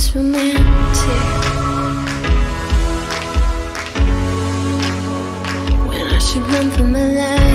It's romantic. When I should run from the light.